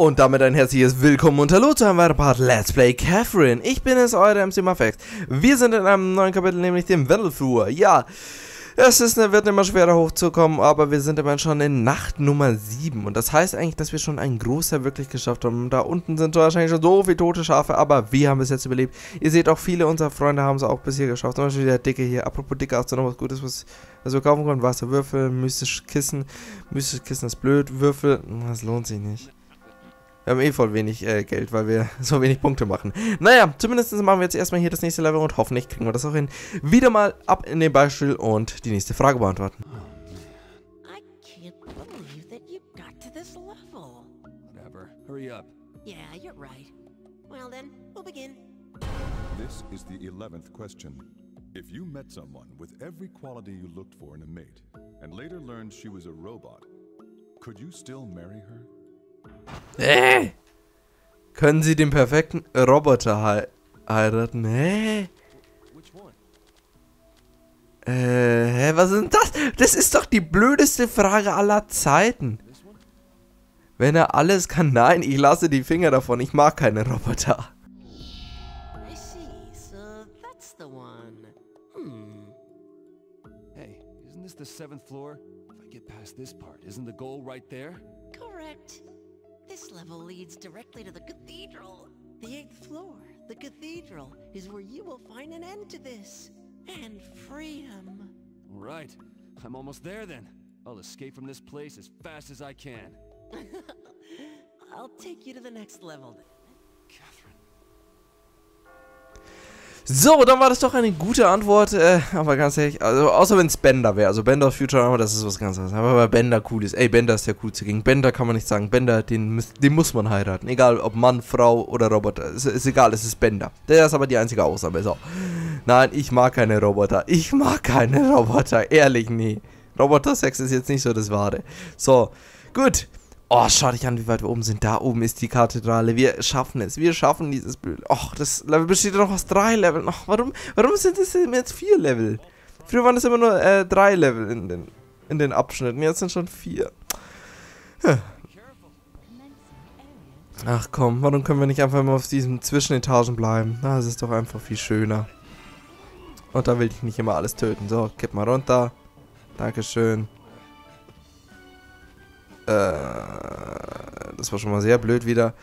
Und damit ein herzliches Willkommen und Hallo zu einem weiteren Part Let's Play Catherine. Ich bin es, euer MC Muffex. Wir sind in einem neuen Kapitel, nämlich dem Wendelflur. Ja, es ist, wird immer schwerer hochzukommen, aber wir sind immerhin schon in Nacht Nummer 7. Und das heißt eigentlich, dass wir schon einen Großteil wirklich geschafft haben. Da unten sind wahrscheinlich schon so viele tote Schafe, aber wir haben es jetzt überlebt. Ihr seht auch, viele unserer Freunde haben es auch bis hier geschafft. Zum Beispiel der Dicke hier. Apropos Dicke, hast du noch was Gutes, was, was wir kaufen können? Wasserwürfel, mystisches Kissen. Mystisches Kissen ist blöd. Würfel, das lohnt sich nicht. Wir haben eh voll wenig äh, Geld, weil wir so wenig Punkte machen. Naja, zumindest machen wir jetzt erstmal hier das nächste Level und hoffentlich kriegen wir das auch hin. Wieder mal ab in den Beispiel und die nächste Frage beantworten. I can't believe that you got to this level. Whatever. Hurry up. Yeah, you're right. Well then, we'll begin. This is the 11th question. If you met someone with every quality you looked for in a mate, and later learned she was a robot, could you still marry her? Äh! Können Sie den perfekten Roboter hei heiraten? Hä? Äh, hä, was ist denn das? Das ist doch die blödeste Frage aller Zeiten. Wenn er alles kann, nein, ich lasse die Finger davon. Ich mag keine Roboter. I see, so that's the one. Hmm. Hey, isn't this the seventh floor? If I get past this part, isn't the goal right there? Correct. This level leads directly to the cathedral. The eighth floor, the cathedral, is where you will find an end to this. And freedom. All right, I'm almost there then. I'll escape from this place as fast as I can. I'll take you to the next level then. So, dann war das doch eine gute Antwort. Äh, aber ganz ehrlich, also außer wenn es Bender wäre. Also Bender Futurama, das ist was ganz anderes. Aber weil Bender cool ist. Ey, Bender ist der coolste. Gegen Bender kann man nicht sagen. Bender, den, den muss man heiraten. Egal ob Mann, Frau oder Roboter. Ist, ist egal, es ist Bender. Der ist aber die einzige Ausnahme. So. Nein, ich mag keine Roboter. Ich mag keine Roboter. Ehrlich, nee. Roboter-Sex ist jetzt nicht so das Wahre. So, gut. Oh, schau dich an, wie weit wir oben sind. Da oben ist die Kathedrale. Wir schaffen es. Wir schaffen dieses Bild. Och, das Level besteht ja noch aus drei Leveln. Och, warum, warum sind es jetzt vier Level? Früher waren es immer nur äh, drei Level in den, in den Abschnitten. Jetzt sind schon vier. Ach komm, warum können wir nicht einfach mal auf diesen Zwischenetagen bleiben? Na, das ist doch einfach viel schöner. Und da will ich nicht immer alles töten. So, kipp mal runter. Dankeschön. Äh, das war schon mal sehr blöd wieder.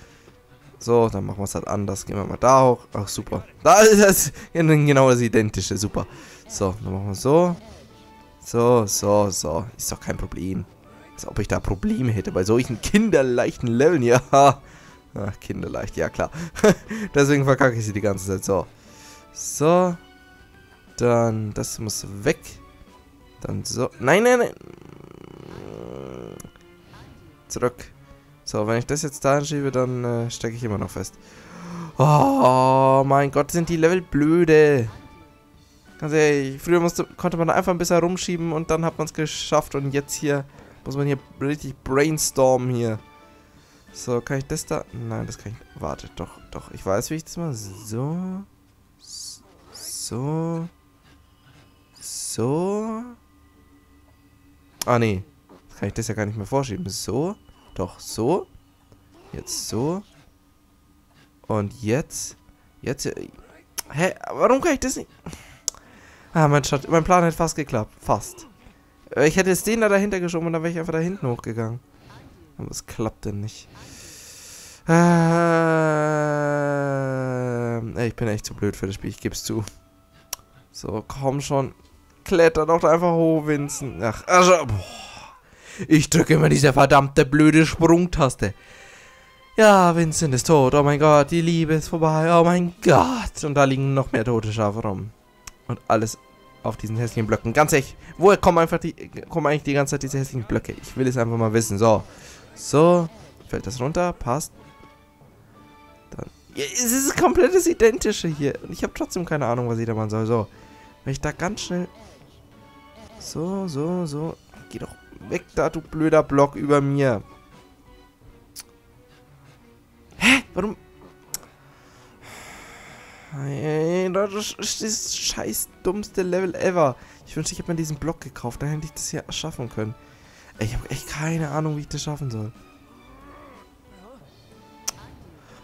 So, dann machen wir es halt anders. Gehen wir mal da hoch. Ach, super. Da ist das genau das Identische. Super. So, dann machen wir so. So, so, so. Ist doch kein Problem. Als ob ich da Probleme hätte bei solchen kinderleichten Leveln. Ja. Ach, kinderleicht. Ja, klar. Deswegen verkacke ich sie die ganze Zeit. So. So. Dann, das muss weg. Dann so. Nein, nein, nein. Zurück. So, wenn ich das jetzt da schiebe, dann äh, stecke ich immer noch fest. Oh mein Gott, sind die Level blöde. Ganz ehrlich, früher musste, konnte man einfach ein bisschen rumschieben und dann hat man es geschafft. Und jetzt hier muss man hier richtig brainstormen hier. So, kann ich das da? Nein, das kann ich. Warte, doch, doch. Ich weiß, wie ich das mache. So. So. So. Ah, nee. Kann ich das ja gar nicht mehr vorschieben. So. Doch, so. Jetzt so. Und jetzt. Jetzt. äh, Hä? Warum kann ich das nicht? Ah, mein Schatz. Mein Plan hat fast geklappt. Fast. Äh, Ich hätte jetzt den da dahinter geschoben und dann wäre ich einfach da hinten hochgegangen. Aber es klappt denn nicht. Ey, ich bin echt zu blöd für das Spiel, ich geb's zu. So, komm schon. Kletter doch da einfach hoch, Vincent. Ach, also, boah. Ich drücke immer diese verdammte blöde Sprungtaste. Ja, Vincent ist tot. Oh mein Gott, die Liebe ist vorbei. Oh mein Gott. Und da liegen noch mehr tote Schafe rum. Und alles auf diesen hässlichen Blöcken. Ganz ehrlich, woher kommen einfach die, kommen eigentlich die ganze Zeit diese hässlichen Blöcke? Ich will es einfach mal wissen. So. So. Fällt das runter? Passt. Dann. Ja, es ist komplett das Identische hier. Und ich habe trotzdem keine Ahnung, was ich da machen soll. So. Wenn ich da ganz schnell. So, so, so. Geh doch weg da, du blöder Block über mir. Hä? Warum? Das ist das scheiß dummste Level ever. Ich wünschte, ich hätte mir diesen Block gekauft. Dann hätte ich das hier schaffen können. Ich habe echt keine Ahnung, wie ich das schaffen soll.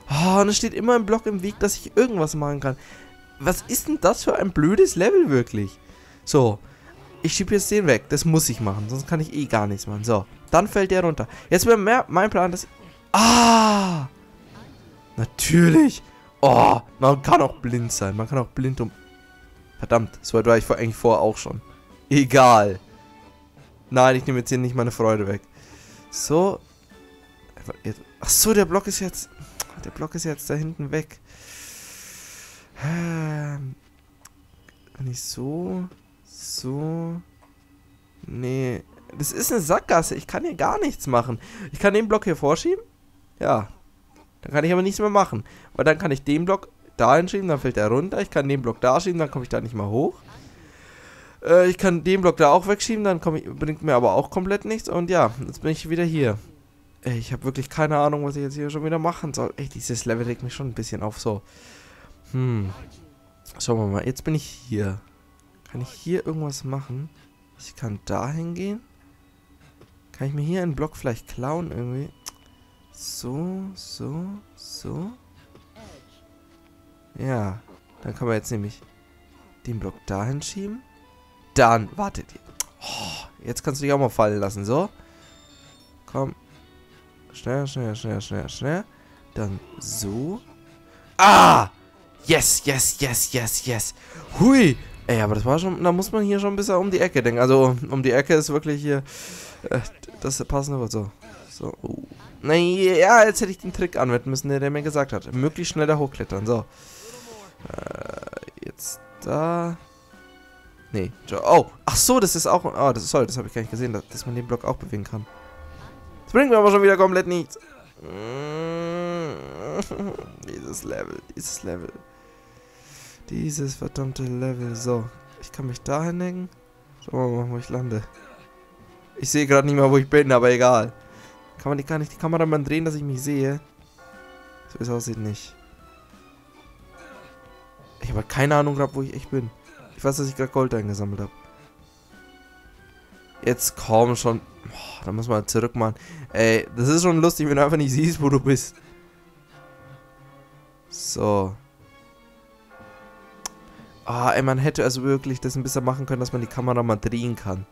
Oh, und es steht immer ein Block im Weg, dass ich irgendwas machen kann. Was ist denn das für ein blödes Level wirklich? So, ich schiebe jetzt den weg. Das muss ich machen, sonst kann ich eh gar nichts machen. So, dann fällt der runter. Jetzt wäre mein Plan, dass. Ah! Natürlich! Oh, man kann auch blind sein. Man kann auch blind um... Verdammt, so weit war ich eigentlich vorher auch schon. Egal. Nein, ich nehme jetzt hier nicht meine Freude weg. So. Ach so, der Block ist jetzt... Der Block ist jetzt da hinten weg. Ähm, wenn ich so... So... Nee. Das ist eine Sackgasse. Ich kann hier gar nichts machen. Ich kann den Block hier vorschieben. Ja. Dann kann ich aber nichts mehr machen. Weil dann kann ich den Block da hinschieben, dann fällt er runter. Ich kann den Block da schieben, dann komme ich da nicht mal hoch. Äh, ich kann den Block da auch wegschieben, dann ich, bringt mir aber auch komplett nichts. Und ja, jetzt bin ich wieder hier. Ey, ich habe wirklich keine Ahnung, was ich jetzt hier schon wieder machen soll. Ey, dieses Level regt mich schon ein bisschen auf. So. Hm. Schauen wir mal. Jetzt bin ich hier. Kann ich hier irgendwas machen? Ich kann da hingehen. Kann ich mir hier einen Block vielleicht klauen irgendwie? So, so, so. Ja. Dann kann man jetzt nämlich den Block dahin schieben. Dann, wartet. Oh, jetzt kannst du dich auch mal fallen lassen, so. Komm. Schnell, schnell, schnell, schnell, schnell. Dann so. Ah! Yes, yes, yes, yes, yes. Hui. Ey, aber das war schon, da muss man hier schon ein bisschen um die Ecke denken. Also, um die Ecke ist wirklich hier, äh, das passende Wort. So, so, uh. Naja, jetzt hätte ich den Trick anwenden müssen, der, der mir gesagt hat. Möglichst schnell da hochklettern, so. Äh, jetzt da. Nee, oh, ach so, das ist auch, oh, das ist toll, das habe ich gar nicht gesehen, dass, dass man den Block auch bewegen kann. Das bringt mir aber schon wieder komplett nichts. dieses Level, dieses Level. Dieses verdammte Level. So, ich kann mich da hinlegen. Schauen wir mal, wo ich lande. Ich sehe gerade nicht mehr, wo ich bin, aber egal. Kann man die gar nicht die Kamera mal drehen, dass ich mich sehe? So wie es aussieht, nicht. Ich habe keine Ahnung gerade, wo ich echt bin. Ich weiß, dass ich gerade Gold eingesammelt habe. Jetzt komm schon. Boah, da muss man zurück machen. Ey, das ist schon lustig, wenn du einfach nicht siehst, wo du bist. So. Ah, ey, man hätte also wirklich das ein bisschen machen können, dass man die Kamera mal drehen kann.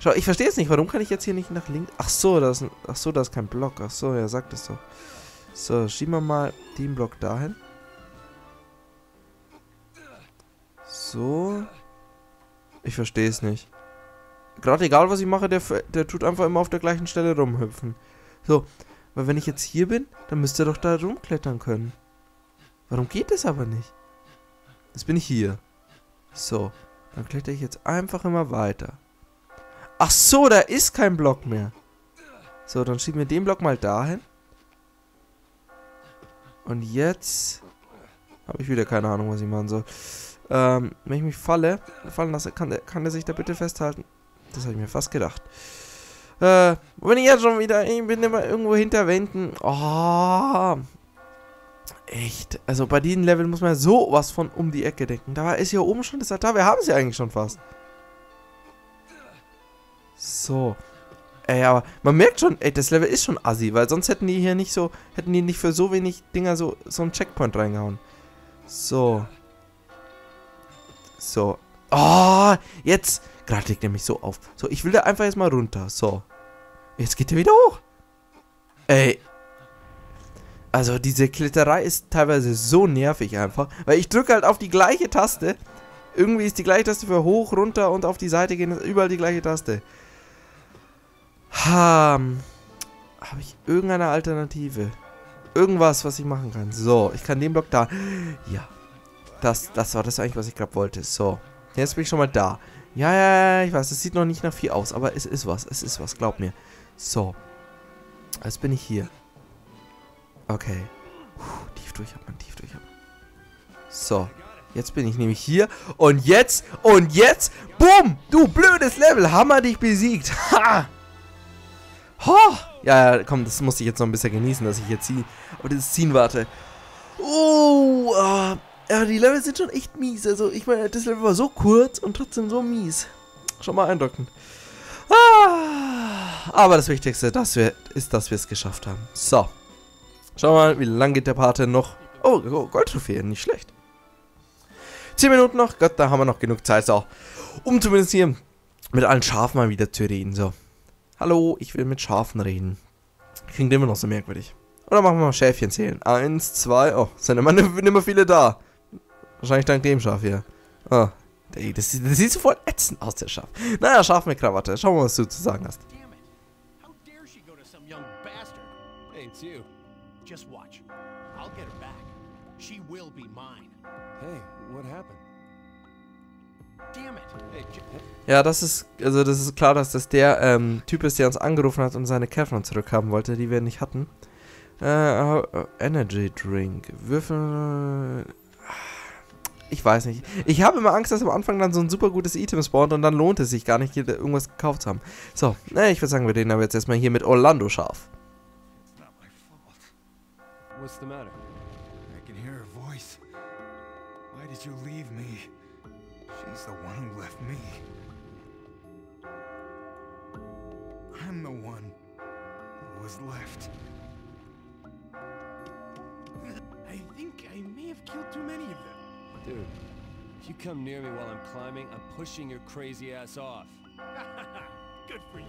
Schau, ich verstehe es nicht. Warum kann ich jetzt hier nicht nach links... Ach so, da ist, ein, ach so, da ist kein Block. Ach so, er sagt es doch. So, schieben wir mal den Block dahin. So. Ich verstehe es nicht. Gerade egal, was ich mache, der, der tut einfach immer auf der gleichen Stelle rumhüpfen. So, weil wenn ich jetzt hier bin, dann müsste er doch da rumklettern können. Warum geht das aber nicht? Jetzt bin ich hier. So, dann kletter ich jetzt einfach immer weiter. Ach so, da ist kein Block mehr. So, dann schieben wir den Block mal dahin. Und jetzt habe ich wieder keine Ahnung, was ich machen soll. Ähm, wenn ich mich falle, fallen lasse, kann der, kann der sich da bitte festhalten? Das habe ich mir fast gedacht. Äh, wenn ich jetzt schon wieder, ich bin immer irgendwo hinter Wänden. Oh, echt. Also bei diesen Leveln muss man so was von um die Ecke denken. Da ist hier oben schon das Altar. Wir haben ja eigentlich schon fast. So. Ey, aber man merkt schon, ey, das Level ist schon assi, weil sonst hätten die hier nicht so, hätten die nicht für so wenig Dinger so, so einen Checkpoint reingehauen. So. So. Oh, jetzt. Gerade legt er mich so auf. So, ich will da einfach jetzt mal runter. So. Jetzt geht er wieder hoch. Ey. Also, diese Kletterei ist teilweise so nervig einfach. Weil ich drücke halt auf die gleiche Taste. Irgendwie ist die gleiche Taste für hoch, runter und auf die Seite gehen. Überall die gleiche Taste. Ha. Habe ich irgendeine Alternative? Irgendwas, was ich machen kann. So, ich kann den Block da. Ja. Das, das war das eigentlich, was ich gerade wollte. So. Jetzt bin ich schon mal da. Ja, ja, ja, ich weiß, es sieht noch nicht nach viel aus, aber es ist was, es ist was, glaub mir. So. Jetzt bin ich hier. Okay. Puh, tief durchatmen, tief durchatmen. So. Jetzt bin ich nämlich hier. Und jetzt, und jetzt, bumm, du blödes Level, Hammer dich besiegt. Ha! Ho! Ja, ja, komm, das muss ich jetzt noch ein bisschen genießen, dass ich hier ziehe. Aber dieses Ziehen warte. Oh, uh, ja, die Level sind schon echt mies. Also, ich meine, das Level war so kurz und trotzdem so mies. Schon mal eindrücken. Ah, aber das Wichtigste dass wir, ist, dass wir es geschafft haben. So. Schauen wir mal, wie lange geht der Pate noch. Oh, oh Goldtrophäen, nicht schlecht. 10 Minuten noch, Gott, da haben wir noch genug Zeit. So, um zumindest hier mit allen Schafen mal wieder zu reden. So. Hallo, ich will mit Schafen reden. Klingt immer noch so merkwürdig. Oder machen wir mal Schäfchen zählen. Eins, zwei, oh, sind immer mehr viele da. Wahrscheinlich dank dem Schaf hier. Ah, ey, das, das sieht so voll ätzend aus, der Schaf. Naja, Schaf mit Krawatte. Schauen wir mal, was du zu sagen hast. Hey, it's you. Just watch. I'll get her back. She will be mine. Hey, what happened? Damn it! Hey, J Ja, das ist, also das ist klar, dass das der ähm, Typ ist, der uns angerufen hat und seine Catherine zurückhaben wollte, die wir nicht hatten. Äh, Energy Drink. Würfel. äh, Ich weiß nicht. Ich habe immer Angst, dass am Anfang dann so ein super gutes Item spawnt und dann lohnt es sich gar nicht, hier irgendwas gekauft zu haben. So, ne, ich würde sagen, wir reden aber jetzt erstmal hier mit Orlando scharf. What's the matter? I can hear her voice. Why did you leave me? She's the one who left me. I'm the one who was left. I think I may have killed too many of them. Dude, if you come near me while I'm climbing, I'm pushing your crazy ass off. Good for you.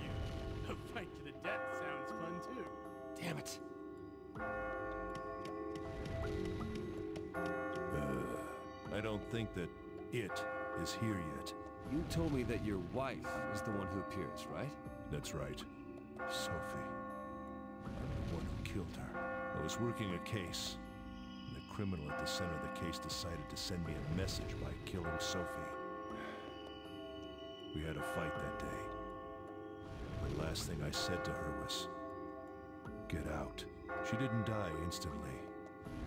A fight to the death sounds fun too. Damn it. I don't think that it is here yet. You told me that your wife is the one who appears, right? That's right. Sophie. I'm the one who killed her. I was working a case. And the criminal at the center of the case decided to send me a message by killing Sophie. We had a fight that day. The last thing I said to her was, Get out. She didn't die instantly,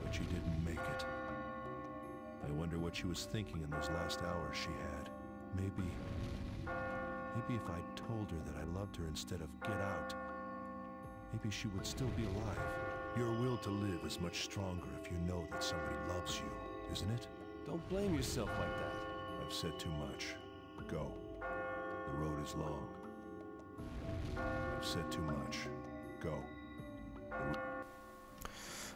but she didn't make it. I wonder what she was thinking in those last hours she had. Maybe. Maybe if I'd told her that I loved her instead of get out, maybe she would still be alive. Your will to live is much stronger if you know that somebody loves you, isn't it? Don't blame yourself like that. I've said too much. Go. The road is long. I've said too much. Go.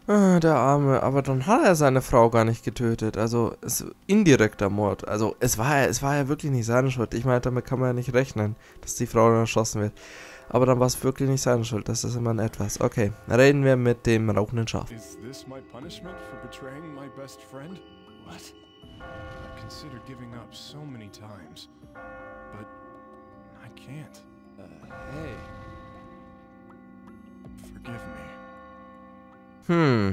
Ah, der Arme, aber dann hat er seine Frau gar nicht getötet. Also, es indirekter Mord. Also, es war ja, es war ja wirklich nicht seine Schuld. Ich meine, damit kann man ja nicht rechnen, dass die Frau dann erschossen wird. Aber dann war es wirklich nicht seine Schuld. Das ist immer ein etwas. Okay, reden wir mit dem rauchenden Schaf. Is this my punishment for betraying my best friend? What? I considered giving up so many times, but I can't. Uh, hey. Forgive me. Hm.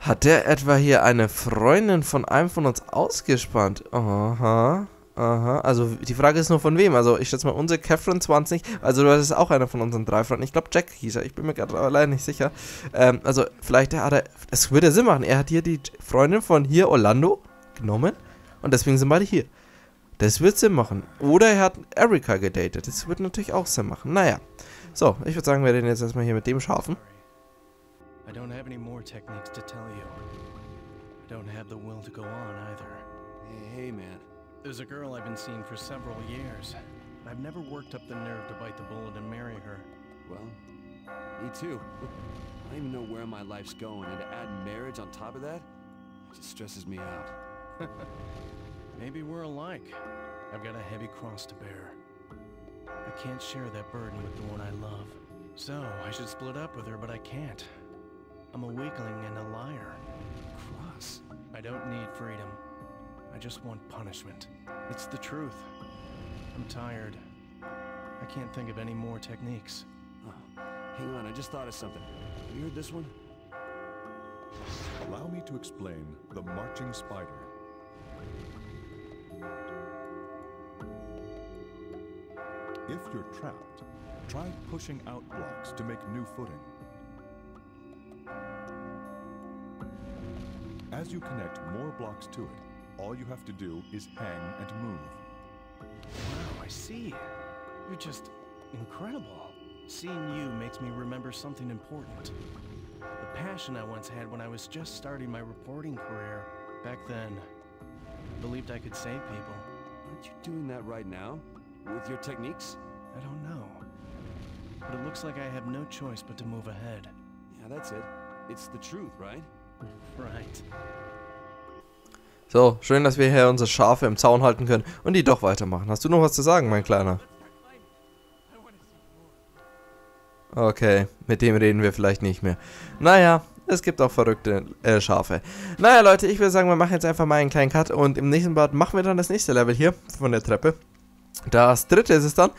Hat der etwa hier eine Freundin von einem von uns ausgespannt? Aha. Aha. Also die Frage ist nur von wem. Also ich schätze mal, unsere Catherine 20. Also das ist auch einer von unseren drei Freunden. Ich glaube, Jack hieß er. Ich bin mir gerade leider nicht sicher. Ähm, also vielleicht hat er. Es würde Sinn machen. Er hat hier die Freundin von hier, Orlando, genommen. Und deswegen sind beide hier. Das wird Sinn machen. Oder er hat Erika gedatet. Das wird natürlich auch Sinn machen. Naja. So, ich würde sagen, wir reden jetzt erstmal hier mit dem Schafen. I don't have any more techniques to tell you. I don't have the will to go on either. Hey, hey, man. There's a girl I've been seeing for several years. But I've never worked up the nerve to bite the bullet and marry her. Well, me too. I don't even know where my life's going, and to add marriage on top of that, it just stresses me out. Maybe we're alike. I've got a heavy cross to bear. I can't share that burden with the one I love. So, I should split up with her, but I can't. I'm a weakling and a liar. Cross. I don't need freedom. I just want punishment. It's the truth. I'm tired. I can't think of any more techniques. Oh, hang on, I just thought of something. Have you heard this one? Allow me to explain the marching spider. If you're trapped, try pushing out blocks to make new footing. As you connect more blocks to it, all you have to do is hang and move. Wow, I see. You're just incredible. Seeing you makes me remember something important. The passion I once had when I was just starting my reporting career. Back then, I believed I could save people. Aren't you doing that right now? With your techniques? I don't know. but it looks like I have no choice but to move ahead. Yeah, that's it. It's the truth, right? So, schön, dass wir hier unsere Schafe im Zaun halten können und die doch weitermachen. Hast du noch was zu sagen, mein Kleiner? Okay, mit dem reden wir vielleicht nicht mehr. Naja, es gibt auch verrückte äh, Schafe. Naja, Leute, ich würde sagen, wir machen jetzt einfach mal einen kleinen Cut und im nächsten Part machen wir dann das nächste Level hier von der Treppe. Das dritte ist es dann.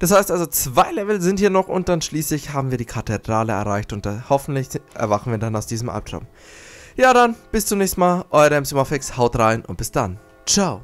Das heißt also, zwei Level sind hier noch und dann schließlich haben wir die Kathedrale erreicht und hoffentlich erwachen wir dann aus diesem Albtraum. Ja dann, bis zum nächsten Mal, euer MC Muffix, haut rein und bis dann. Ciao.